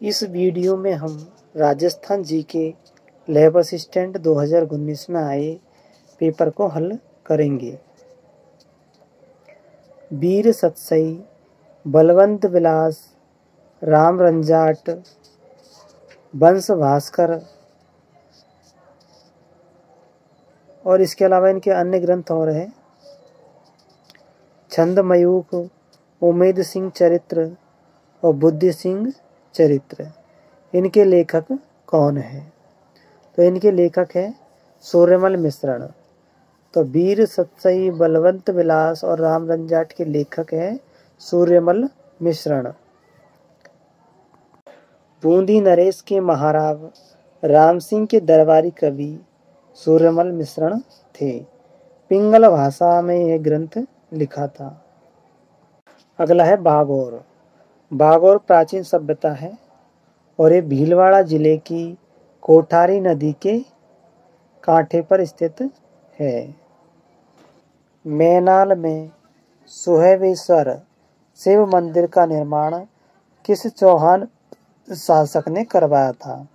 इस वीडियो में हम राजस्थान जी के लैब असिस्टेंट 2019 में आए पेपर को हल करेंगे। वीर सतसई, बलवंत विलास, राम रंजाट वंश भास्कर और इसके अलावा इनके अन्य ग्रंथ और हैं। छंद मयूख, उमेद सिंह चरित्र और बुद्धि सिंह चरित्र इनके लेखक कौन है? तो इनके लेखक है सूर्यमल मिश्रण। तो वीर, सत्सई, बलवंत, विलास और राम रंजाट के लेखक हैं सूर्यमल मिश्रण। बूंदी नरेश के महाराव, राम सिंह के दरबारी कवि सूर्यमल मिश्रण थे। पिंगल भाषा में यह ग्रंथ लिखा था। अगला है बागौर बागौर प्राचीन सभ्यता है और ये भीलवाड़ा ज़िले की कोठारी नदी के कांठे पर स्थित है। मैनाल में सुहेवेश्वर शिव मंदिर का निर्माण किस चौहान शासक ने करवाया था?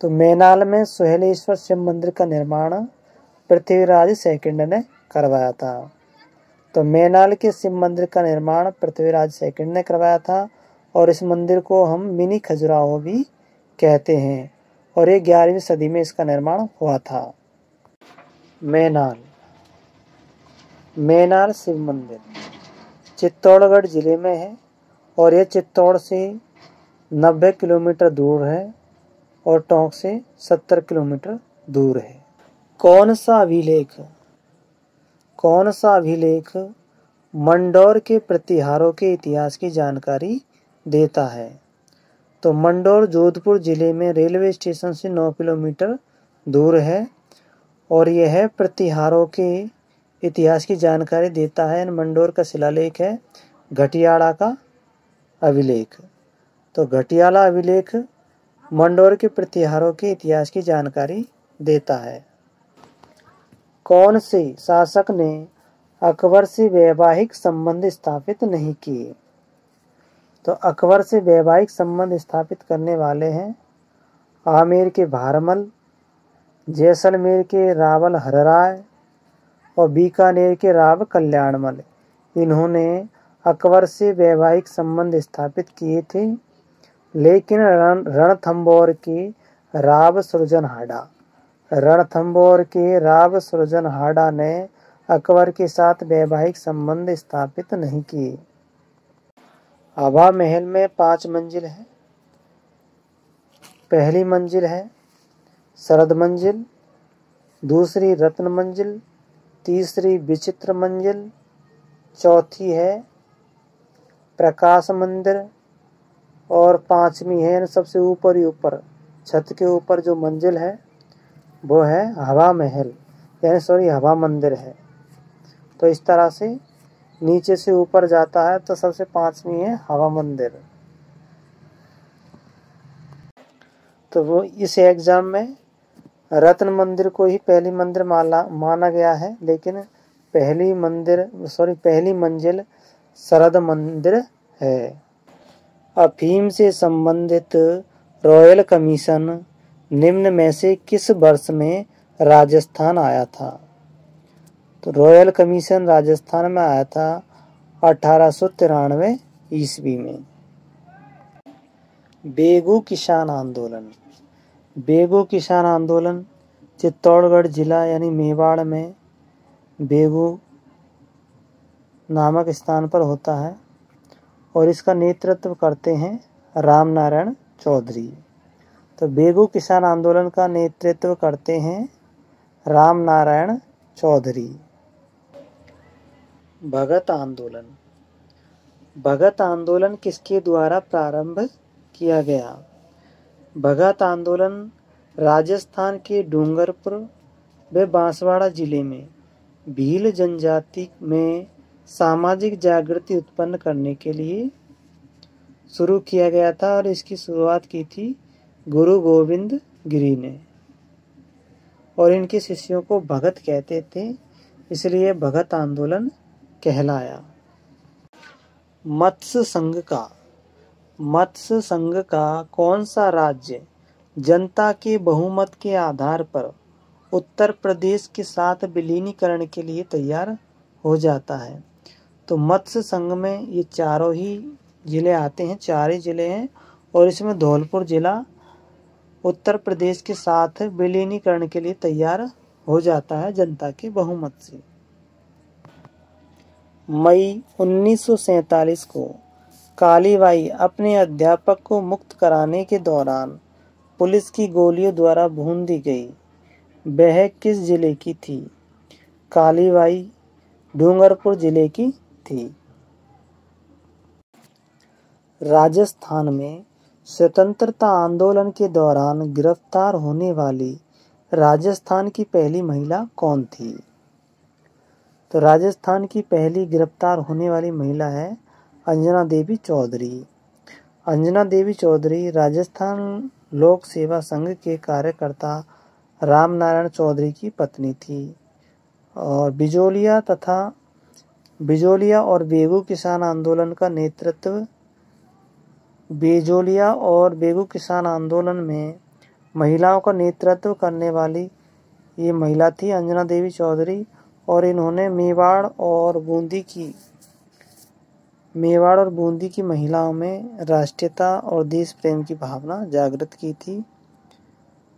तो मैनाल में सुहेलेश्वर शिव मंदिर का निर्माण पृथ्वीराज सेकंड ने करवाया था। तो मैनाल के शिव मंदिर का निर्माण पृथ्वीराज सेकंड ने करवाया था और इस मंदिर को हम मिनी खजुराहो भी कहते हैं और ये ग्यारहवीं सदी में इसका निर्माण हुआ था। मैनाल। मैनाल शिव मंदिर। चित्तौड़गढ़ ज़िले में है और ये चित्तौड़ से 90 किलोमीटर दूर है और टोंक से 70 किलोमीटर दूर है। कौन सा अभिलेख कौन सा अभिलेख मंडौर के प्रतिहारों के इतिहास की जानकारी देता है? तो मंडौर जोधपुर ज़िले में रेलवे स्टेशन से 9 किलोमीटर दूर है और यह प्रतिहारों के इतिहास की जानकारी देता है। मंडौर का शिलालेख है घटियाड़ा का अभिलेख। तो घटियाला अभिलेख मंडौर के प्रतिहारों के इतिहास की जानकारी देता है। कौन से शासक ने अकबर से वैवाहिक संबंध स्थापित नहीं किए? तो अकबर से वैवाहिक संबंध स्थापित करने वाले हैं आमेर के भारमल, जैसलमेर के रावल हरराय और बीकानेर के राव कल्याणमल। इन्होंने अकबर से वैवाहिक संबंध स्थापित किए थे, लेकिन रणथंबोर के राव सृजन हाडा रणथंबोर के राव सृजन हाडा ने अकबर के साथ वैवाहिक संबंध स्थापित नहीं किए। आभा महल में पाँच मंजिल है। पहली मंजिल है, शरद मंजिल, दूसरी रत्न मंजिल, तीसरी विचित्र मंजिल, चौथी है प्रकाश मंदिर, और पांचवी है सबसे ऊपर ही ऊपर, छत के ऊपर जो मंजिल है। वो है हवा महल, यानी सॉरी हवा मंदिर है। तो इस तरह से नीचे से ऊपर जाता है तो सबसे पांचवी है हवा मंदिर। तो वो इस एग्ज़ाम में रत्न मंदिर को ही पहली मंदिर माला, माना गया है, लेकिन पहली मंदिर, सॉरी पहली मंजिल शरद मंदिर है। अफीम से संबंधित रॉयल कमीशन निम्न में से किस वर्ष में राजस्थान आया था? तो रॉयल कमीशन राजस्थान में आया था अठारह सौ तिरानवे ईस्वी में। बेगू किसान आंदोलन। बेगू किसान आंदोलन चित्तौड़गढ़ जिला यानी मेवाड़ में बेगू नामक स्थान पर होता है और इसका नेतृत्व करते हैं राम नारायण चौधरी। तो बेगू किसान आंदोलन का नेतृत्व करते हैं राम नारायण चौधरी। भगत आंदोलन। भगत आंदोलन किसके द्वारा प्रारंभ किया गया? भगत आंदोलन राजस्थान के डूंगरपुर व बांसवाड़ा ज़िले में भील जनजाति में सामाजिक जागृति उत्पन्न करने के लिए शुरू किया गया था और इसकी शुरुआत की थी गुरु गोविंद गिरी ने। और इनके शिष्यों को भगत कहते थे, इसलिए भगत आंदोलन कहलाया। मत्स्य संघ का। मत्स्य संघ का कौन सा राज्य जनता के बहुमत के आधार पर उत्तर प्रदेश के साथ विलीनीकरण के लिए तैयार हो जाता है? तो मत्स्य संघ में ये चारों ही ज़िले आते हैं, चार ही ज़िले हैं, और इसमें धौलपुर जिला उत्तर प्रदेश के साथ विलीनीकरण के लिए तैयार हो जाता है जनता के बहुमत से। मई 1947 को कालीबाई अपने अध्यापक को मुक्त कराने के दौरान पुलिस की गोलियों द्वारा भून दी गई। वह किस ज़िले की थी? कालीबाई डूंगरपुर ज़िले की थी। राजस्थान में स्वतंत्रता आंदोलन के दौरान गिरफ़्तार होने वाली राजस्थान की पहली महिला कौन थी? तो राजस्थान की पहली गिरफ़्तार होने वाली महिला है अंजना देवी चौधरी। अंजना देवी चौधरी राजस्थान लोक सेवा संघ के कार्यकर्ता राम नारायण चौधरी की पत्नी थी और बिजोलिया तथा बिजोलिया और बेगू किसान आंदोलन का नेतृत्व बेजोलिया और बेगू किसान आंदोलन में महिलाओं का नेतृत्व करने वाली ये महिला थी अंजना देवी चौधरी और इन्होंने मेवाड़ और बूंदी की, मेवाड़ और बूंदी की महिलाओं में राष्ट्रीयता और देश प्रेम की भावना जागृत की थी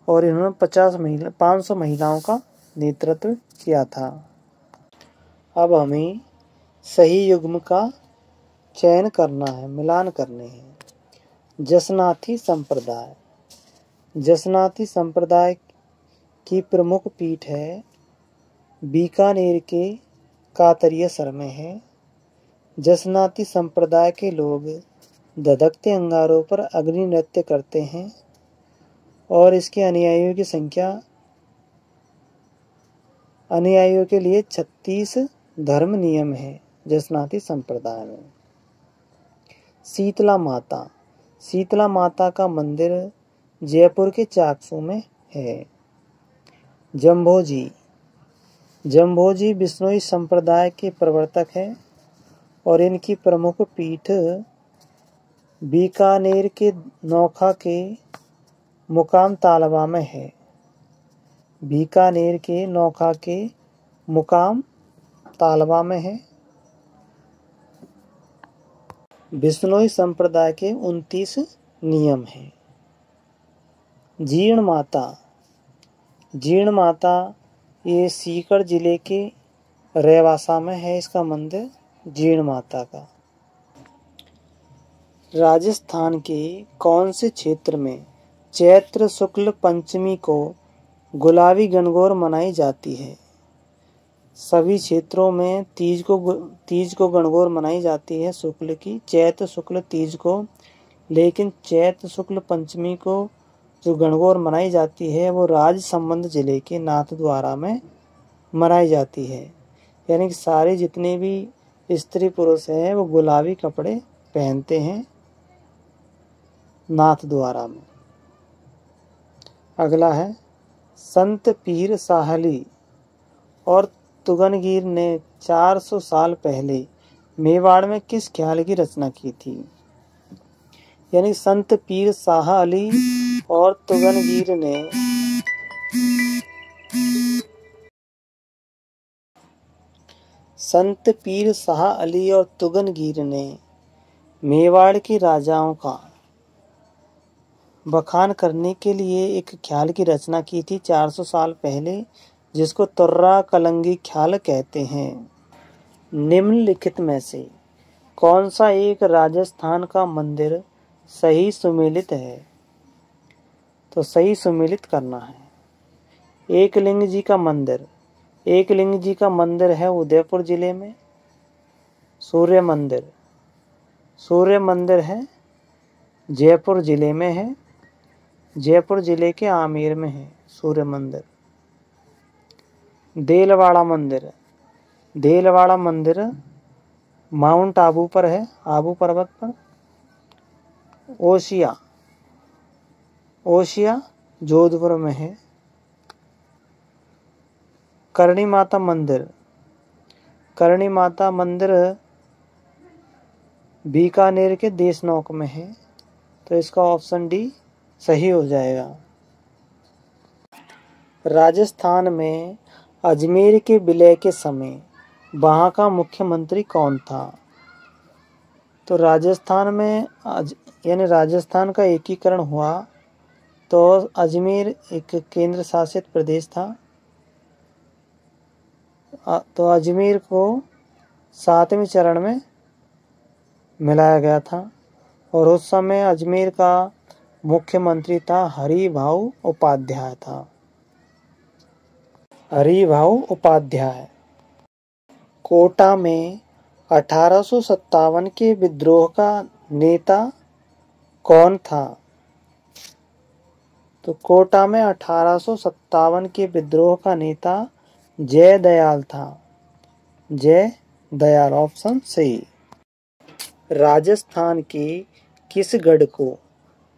और इन्होंने पचास महिला, पाँच सौ महिलाओं का नेतृत्व किया था। अब हमें सही युग्म का चयन करना है, मिलान करने हैं। जसनाथी संप्रदाय। जसनाथी संप्रदाय की प्रमुख पीठ है। बीकानेर के कातरिया सर में है। जसनाती संप्रदाय के लोग धधकते अंगारों पर अग्नि नृत्य करते हैं और इसके अनुयायियों की संख्या अनुयायियों के लिए छत्तीस धर्म नियम है जसनाती संप्रदाय में। शीतला माता। शीतला माता का मंदिर जयपुर के चाकसू में है। जम्भोजी। जम्भोजी बिश्नोई संप्रदाय के प्रवर्तक है और इनकी प्रमुख पीठ बीकानेर के नौखा के मुकाम तालबा में है। बीकानेर के नौखा के मुकाम तालबा में है। बिश्नोई संप्रदाय के उनतीस नियम हैं। जीर्ण माता। जीर्ण माता ये सीकर ज़िले के रेवासा में है इसका मंदिर जीर्ण माता का। राजस्थान के कौन से क्षेत्र में चैत्र शुक्ल पंचमी को गुलाबी गणगौर मनाई जाती है? सभी क्षेत्रों में तीज को तीज को गणगौर मनाई जाती है शुक्ल की। चैत शुक्ल तीज को, लेकिन चैत शुक्ल पंचमी को जो गणगौर मनाई जाती है, वो राज संबंध ज़िले के नाथ द्वारा में मनाई जाती है। यानी कि सारे जितने भी स्त्री पुरुष हैं, वो गुलाबी कपड़े पहनते हैं नाथ द्वारा में। अगला है, संत पीर साहली और तुगनगीर ने 400 साल पहले मेवाड़ में किस ख्याल की रचना की थी? यानी संत पीर शाह अली और तुगनगीर ने संत पीर शाह अली और तुगनगीर ने मेवाड़ के राजाओं का बखान करने के लिए एक ख्याल की रचना की थी 400 साल पहले जिसको तुर्रा कलंगी ख्याल कहते हैं। निम्नलिखित में से कौन सा एक राजस्थान का मंदिर सही सुमेलित है? तो सही सुमेलित करना है। एक लिंग जी का मंदिर। एक लिंग जी का मंदिर है उदयपुर ज़िले में। सूर्य मंदिर। सूर्य मंदिर है जयपुर ज़िले में है। जयपुर ज़िले के आमेर में है सूर्य मंदिर। देलवाड़ा मंदिर। देलवाड़ा मंदिर माउंट आबू पर है, आबू पर्वत पर। ओशिया। ओशिया जोधपुर में है। करणी माता मंदिर। करणी माता मंदिर बीकानेर के देशनौक में है तो इसका ऑप्शन डी सही हो जाएगा। राजस्थान में अजमेर के विलय के समय वहाँ का मुख्यमंत्री कौन था? तो राजस्थान में यानी राजस्थान का एकीकरण हुआ तो अजमेर एक केंद्र शासित प्रदेश था। तो अजमेर को सातवें चरण में मिलाया गया था और उस समय अजमेर का मुख्यमंत्री था हरि भाऊ उपाध्याय था। हरि भाऊ उपाध्याय। कोटा में अठारह सौ सत्तावन के विद्रोह का नेता कौन था? तो कोटा में अठारह सौ सत्तावन के विद्रोह का नेता जय दयाल था। जय दयाल ऑप्शन सी। राजस्थान के किस गढ़ को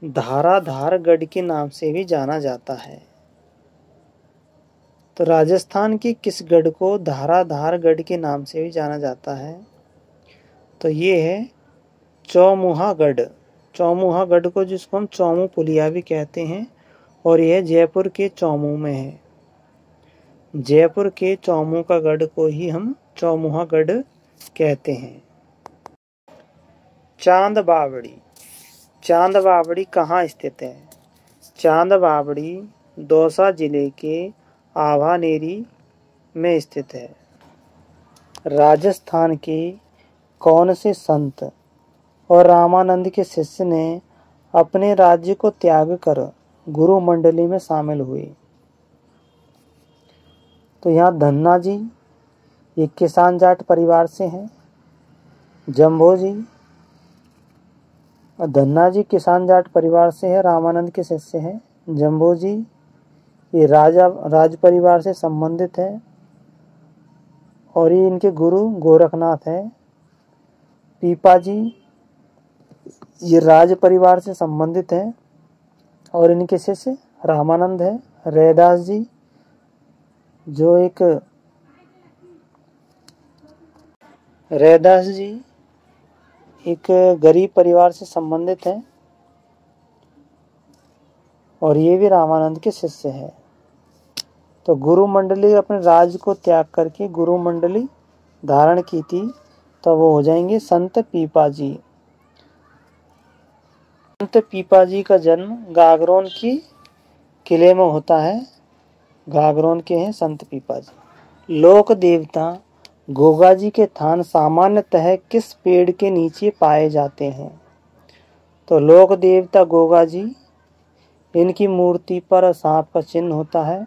धाराधार गढ़ के नाम से भी जाना जाता है। तो राजस्थान के किस गढ़ को धाराधार गढ़ के नाम से भी जाना जाता है? तो ये है चौमुहागढ़ चौमुहागढ़ को जिसको हम चौमू पुलिया भी कहते हैं और यह जयपुर के चौमू में है। जयपुर के चौमू का गढ़ को ही हम चौमुहागढ़ कहते हैं। चाँद बावड़ी चाँद बावड़ी कहाँ स्थित है? चाँद बावड़ी दौसा ज़िले के आभानेरी में स्थित है। राजस्थान के कौन से संत और रामानंद के शिष्य ने अपने राज्य को त्याग कर गुरु मंडली में शामिल हुए? तो यहाँ धन्ना जी, ये किसान जाट परिवार से हैं। जम्भो जी, धन्ना जी किसान जाट परिवार से है, रामानंद के शिष्य हैं। जम्भो जी ये राजा, राज परिवार से संबंधित है और ये इनके गुरु गोरखनाथ है। पीपा जी ये राज परिवार से संबंधित हैं और इनके शिष्य रामानंद है, रैदास जी, जो एक रैदास जी एक गरीब परिवार से संबंधित है। और ये भी रामानंद के शिष्य है। तो गुरु मंडली अपने राज को त्याग करके गुरु मंडली धारण की थी तो वो हो जाएँगे संत पीपा जी संत पीपा जी का जन्म गागरोन की किले में होता है। गागरोन के हैं संत पीपा जी लोक देवता गोगा जी के थान सामान्यतः किस पेड़ के नीचे पाए जाते हैं? तो लोक देवता गोगा जी इनकी मूर्ति पर सांप का चिन्ह होता है।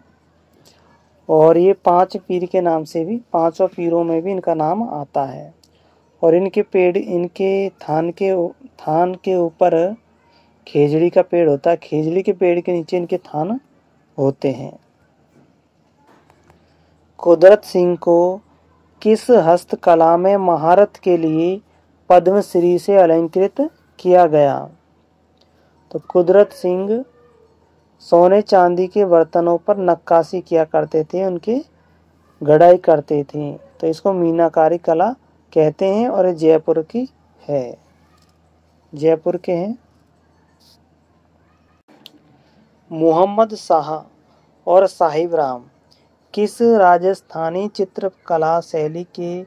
और ये पाँच पीर के नाम से भी, पाँचों पीरों में भी इनका नाम आता है। और इनके पेड़, इनके थान के थान के ऊपर खेजड़ी का पेड़ होता है। खेजड़ी के पेड़ के नीचे इनके थान होते हैं। कुदरत सिंह को किस हस्तकला में महारत के लिए पद्मश्री से अलंकृत किया गया? तो कुदरत सिंह सोने चांदी के बर्तनों पर नक्काशी किया करते थे, उनकी गढ़ाई करते थे। तो इसको मीनाकारी कला कहते हैं और ये जयपुर की है। जयपुर के हैं। मोहम्मद शाह और साहिब राम, किस राजस्थानी चित्रकला शैली के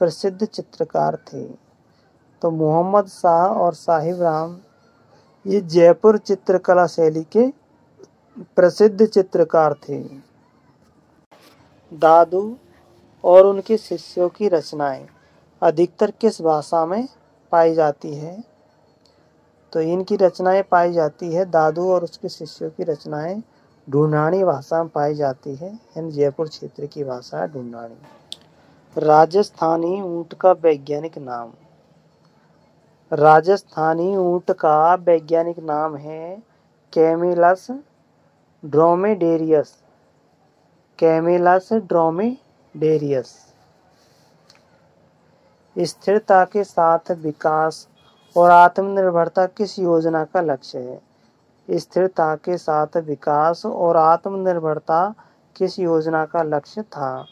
प्रसिद्ध चित्रकार थे? तो मोहम्मद शाह और साहिब राम, ये जयपुर चित्रकला शैली के प्रसिद्ध चित्रकार थे। दादू और उनके शिष्यों की रचनाएँ अधिकतर किस भाषा में पाई जाती है? तो इनकी रचनाएँ पाई जाती है, दादू और उसके शिष्यों की रचनाएँ ढूंढाणी भाषा में पाई जाती है। इन जयपुर क्षेत्र की भाषा है ढूंढानी। राजस्थानी ऊँट का वैज्ञानिक नाम। राजस्थानी ऊँट का वैज्ञानिक नाम है कैमिलस ड्रोमेडेरियस। कैमिलस ड्रोमेडेरियस। स्थिरता के साथ विकास और आत्मनिर्भरता किस योजना का लक्ष्य है? स्थिरता के साथ विकास और आत्मनिर्भरता किस योजना का लक्ष्य था?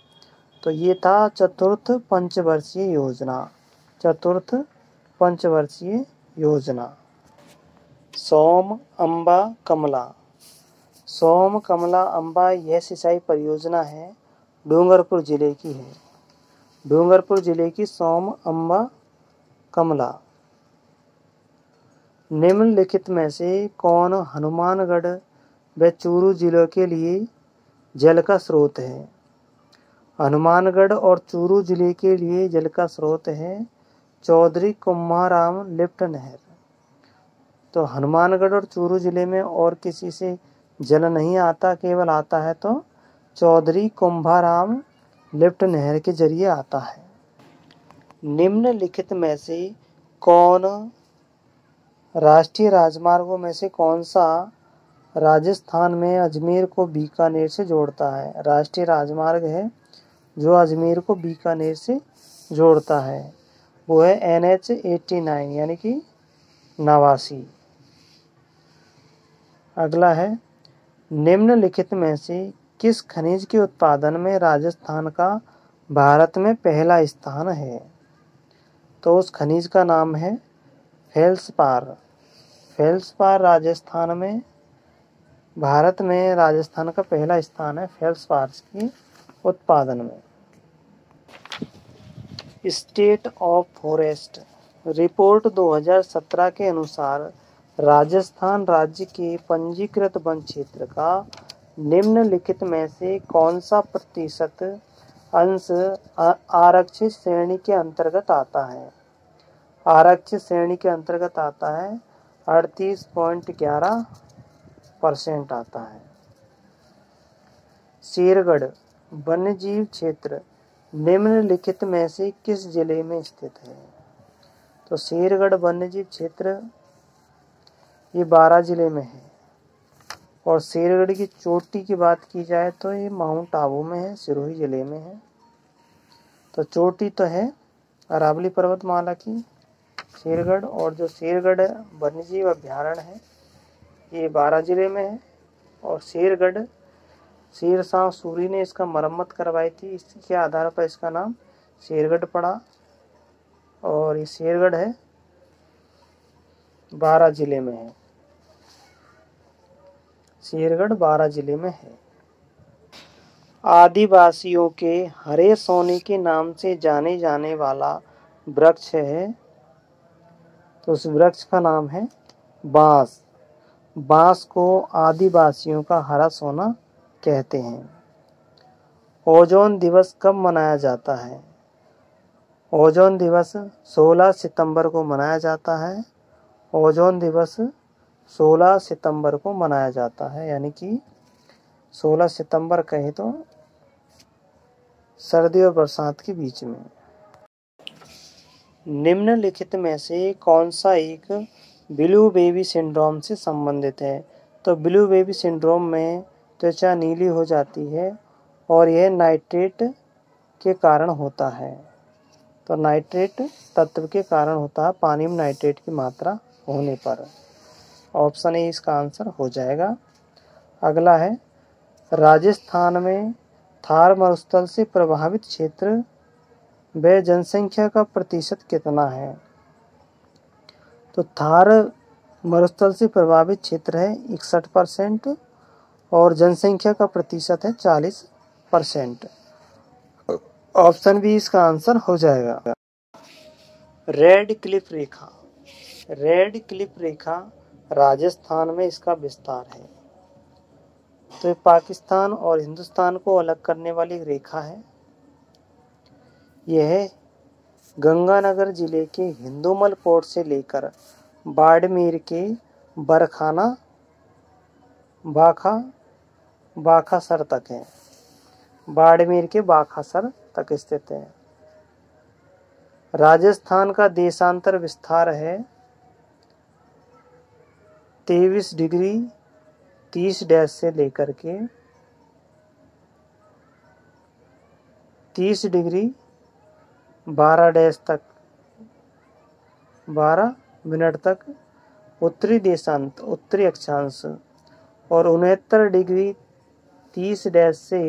तो ये था चतुर्थ पंचवर्षीय योजना। चतुर्थ पंचवर्षीय योजना। सोम अम्बा कमला। सोम, कमला अम्बा यह सिंचाई परियोजना है, डूंगरपुर ज़िले की है। डूंगरपुर ज़िले की सोम अम्बा कमला। निम्नलिखित में से कौन हनुमानगढ़ व चूरू जिलों के लिए जल का स्रोत है? हनुमानगढ़ और चूरू ज़िले के लिए जल का स्रोत है चौधरी कुम्हाराम लिफ्ट नहर तो हनुमानगढ़ और चूरू ज़िले में और किसी से जल नहीं आता, केवल आता है तो चौधरी कुंभाराम लिफ्ट नहर के ज़रिए आता है। निम्नलिखित में से कौन राष्ट्रीय राजमार्गों में से कौन सा राजस्थान में अजमेर को बीकानेर से जोड़ता है? राष्ट्रीय राजमार्ग है जो अजमेर को बीकानेर से जोड़ता है। वो है एन एच एट्टी नाइन, यानी कि नवासी। अगला है निम्नलिखित में से किस खनिज के उत्पादन में राजस्थान का भारत में पहला स्थान है? तो उस खनिज का नाम है फेल्सपार। फेल्सपार राजस्थान में, भारत में राजस्थान का पहला स्थान है फेल्सपार की उत्पादन में। स्टेट ऑफ़ फॉरेस्ट, रिपोर्ट 2017 के अनुसार राजस्थान राज्य के पंजीकृत वन क्षेत्र का निम्नलिखित में से कौन सा प्रतिशत अंश आरक्षित श्रेणी के अंतर्गत आता है? आरक्षित श्रेणी के अंतर्गत आता है, अड़तीस पॉइंट ग्यारह परसेंट आता है। शेरगढ़ वन्य जीव क्षेत्र निम्नलिखित में से किस ज़िले में स्थित है? तो शेरगढ़ वन्य जीव क्षेत्र ये बारह ज़िले में है। और शेरगढ़ की चोटी की बात की जाए तो ये माउंट आबू में है, सिरोही ज़िले में है। तो चोटी तो है, अरावली पर्वतमाला की। शेरगढ़ और जो शेरगढ़ वन्यजीव अभ्यारण्य है, ये बारह ज़िले में है। और शेरगढ़ शेर शाह सूरी ने इसका मरम्मत करवाई थी, इसके आधार पर इसका नाम शेरगढ़ पड़ा। और ये शेरगढ़ है, बारह ज़िले में है। शेरगढ़ बारह ज़िले में है। आदिवासियों के हरे सोने के नाम से जाने जाने वाला वृक्ष है। तो उस वृक्ष का नाम है बाँस। बाँस को आदिवासियों का हरा सोना कहते हैं। ओजोन दिवस कब मनाया जाता है? ओजोन दिवस 16 सितंबर को मनाया जाता है। ओजोन दिवस 16 सितंबर को मनाया जाता है, यानी कि 16 सितंबर कहे तो सर्दी और बरसात के बीच में। निम्नलिखित में से कौन सा एक ब्लू बेबी सिंड्रोम से संबंधित है? तो ब्लू बेबी सिंड्रोम में त्वचा नीली हो जाती है और यह नाइट्रेट के कारण होता है। तो नाइट्रेट तत्व के कारण होता है, पानी में नाइट्रेट की मात्रा होने पर। ऑप्शन ए इसका आंसर हो जाएगा। अगला है, राजस्थान में थार मरुस्थल से प्रभावित क्षेत्र व जनसंख्या का प्रतिशत कितना है? तो थार मरुस्थल से प्रभावित क्षेत्र है इकसठ परसेंट और जनसंख्या का प्रतिशत है चालीस परसेंट। ऑप्शन बी इसका आंसर हो जाएगा। रेड क्लिप रेखा। रेड क्लिप रेखा राजस्थान में इसका विस्तार है। तो ये पाकिस्तान और हिंदुस्तान को अलग करने वाली रेखा है। यह गंगानगर ज़िले के हिंदूमल पोर्ट से लेकर बाड़मेर के बरखाना, बाखा, बाखासर तक है। बाड़मेर के बाखासर तक स्थित है। राजस्थान का देशांतर विस्तार है तेईस डिग्री तीस डैश से लेकर के तीस डिग्री बारह डैश तक, बारह मिनट तक उत्तरी देशांत, उत्तरी अक्षांश और उनहत्तर डिग्री तीस डैश से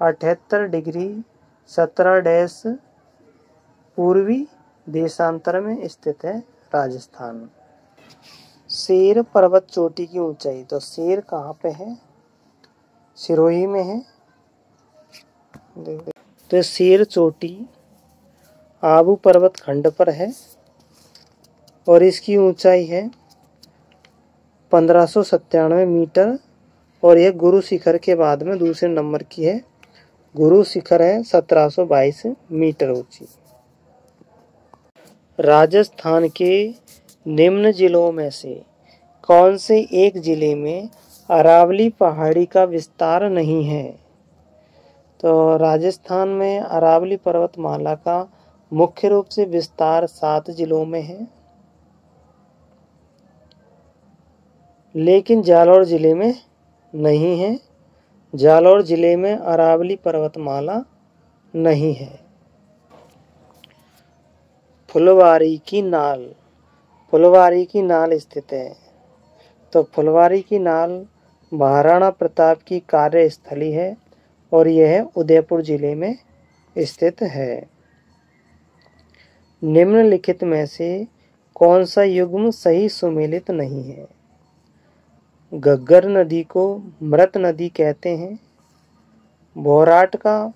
अठहत्तर डिग्री सत्रह डैश पूर्वी देशांतर में स्थित है राजस्थान। शेर पर्वत चोटी की ऊंचाई। तो शेर कहाँ पे है? सिरोही में है। तो शेर चोटी आबू पर्वत खंड पर है और इसकी ऊंचाई है पंद्रह मीटर और यह गुरु शिखर के बाद में दूसरे नंबर की है। गुरु शिखर है सत्रह सौ बाईस मीटर ऊँची। राजस्थान के निम्न जिलों में से कौन से एक ज़िले में अरावली पहाड़ी का विस्तार नहीं है? तो राजस्थान में अरावली पर्वतमाला का मुख्य रूप से विस्तार सात जिलों में है। लेकिन जालौर ज़िले में नहीं है। जालौर ज़िले में अरावली पर्वतमाला नहीं है। फुलवारी की नाल फुलवारी की नाल स्थित है। तो फुलवारी की नाल महाराणा प्रताप की कार्यस्थली है और यह उदयपुर ज़िले में स्थित है। निम्नलिखित में से कौन सा युग्म सही सुमेलित नहीं है? गग्गर नदी को मृत नदी कहते हैं। बोराट का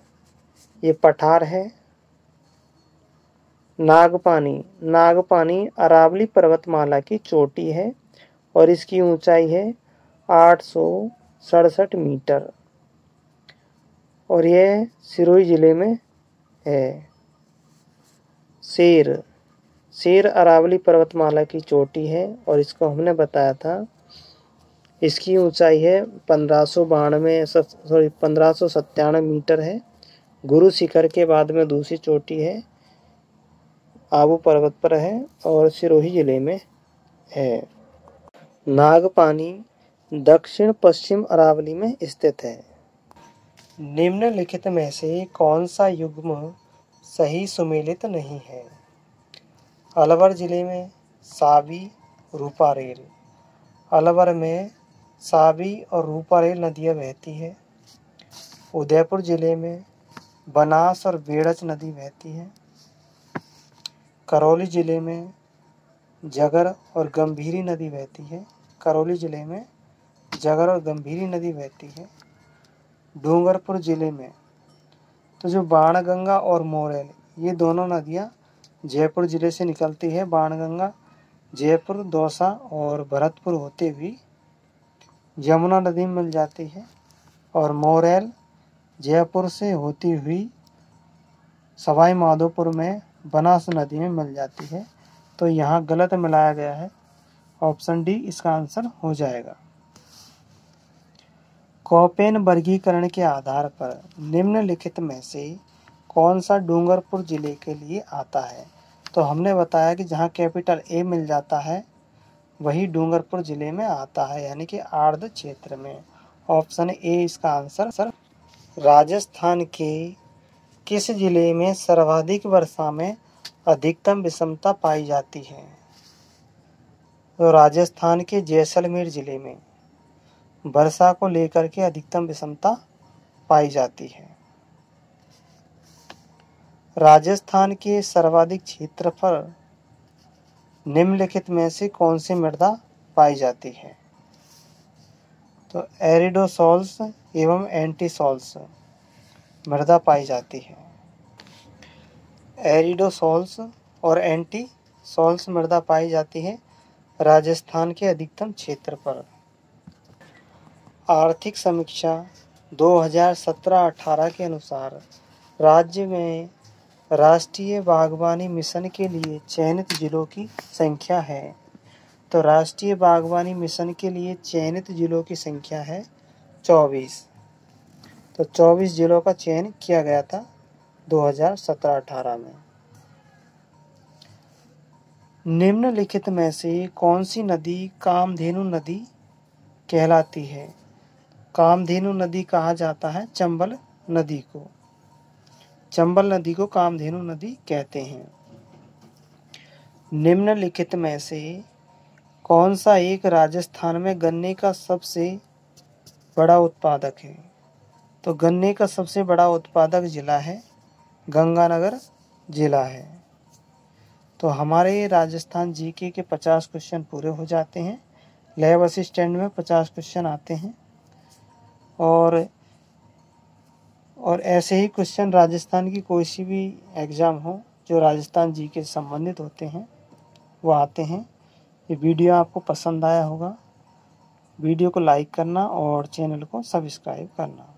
ये पठार है। नागपानी। नागपानी अरावली पर्वतमाला की चोटी है और इसकी ऊंचाई है आठ सौ सड़सठ मीटर और यह सिरोही ज़िले में है। शेर। शेर अरावली पर्वतमाला की चोटी है और इसको हमने बताया था। इसकी ऊंचाई है पंद्रह सौ बानवे सॉरी, पंद्रह सौ सत्तानवे मीटर है। गुरु शिखर के बाद में दूसरी चोटी है आबू पर्वत पर है और सिरोही ज़िले में है। नागपानी दक्षिण पश्चिम अरावली में स्थित है। निम्नलिखित में से कौन सा युग्म सही सुमेलित नहीं है? अलवर ज़िले में सावी रूपारेल। अलवर में सावी और रूपारेल नदियाँ बहती है। उदयपुर ज़िले में बनास और बेड़च नदी बहती है। करौली ज़िले में जगर और गंभीरी नदी बहती है। करौली ज़िले में जगर और गंभीरी नदी बहती है। डूंगरपुर ज़िले में तो जो बाणगंगा और मोरेल, ये दोनों नदियाँ जयपुर ज़िले से निकलती है। बाणगंगा, जयपुर, दौसा और भरतपुर होते हुए यमुना नदी में मिल जाती है और मोरेल जयपुर से होती हुई सवाई माधोपुर में बनास नदी में मिल जाती है। तो यहाँ गलत मिलाया गया है। ऑप्शन डी, इसका आंसर हो जाएगा। कौपेन वर्गीकरण के आधार पर निम्नलिखित में से कौन सा डूंगरपुर ज़िले के लिए आता है? तो हमने बताया कि जहाँ कैपिटल ए मिल जाता है, वही डूंगरपुर ज़िले में आता है, यानी कि आर्द क्षेत्र में। ऑप्शन ए इसका आंसर सर राजस्थान के किस ज़िले में सर्वाधिक वर्षा में अधिकतम विषमता पाई जाती है? तो राजस्थान के जैसलमेर ज़िले में वर्षा को लेकर के अधिकतम विषमता पाई जाती है। राजस्थान के सर्वाधिक क्षेत्र पर निम्नलिखित में से कौन सी मृदा पाई जाती है? तो एरिडोसोल्स एवं एंटीसोल्स। मृदा पाई जाती है। एरिडोसोल्स और एंटीसोल्स मृदा पाई जाती है राजस्थान के अधिकतम क्षेत्र पर। आर्थिक समीक्षा 2017-18 के अनुसार राज्य में राष्ट्रीय बागवानी मिशन के लिए चयनित जिलों की संख्या है। तो राष्ट्रीय बागवानी मिशन के लिए चयनित जिलों की संख्या है 24 तो 24 जिलों का चयन किया गया था 2017-18 में। निम्नलिखित में से कौन सी नदी कामधेनु नदी कहलाती है? कामधेनु नदी कहा जाता है? चंबल नदी को। चंबल नदी को कामधेनु नदी कहते हैं। निम्नलिखित में से कौन सा एक राजस्थान में गन्ने का सबसे बड़ा उत्पादक है? तो गन्ने का सबसे बड़ा उत्पादक जिला है, गंगानगर जिला है। तो हमारे राजस्थान जीके के पचास क्वेश्चन पूरे हो जाते हैं। लैब असिस्टेंट में पचास क्वेश्चन आते हैं। और और ऐसे ही क्वेश्चन राजस्थान की कोई सी भी एग्ज़ाम हो, जो राजस्थान जी के संबंधित होते हैं, वो आते हैं। ये वीडियो आपको पसंद आया होगा। वीडियो को लाइक करना और चैनल को सब्सक्राइब करना।